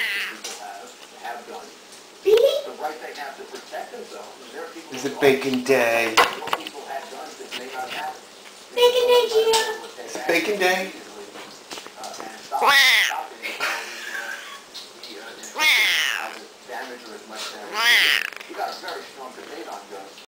Is people have, have done, the right they have to protect themselves. And there are people It's a bacon day. People that may not have. it. Bacon day, Gia. It's bacon day. Uh, it you damage or as much damage. Got a very strong debate on your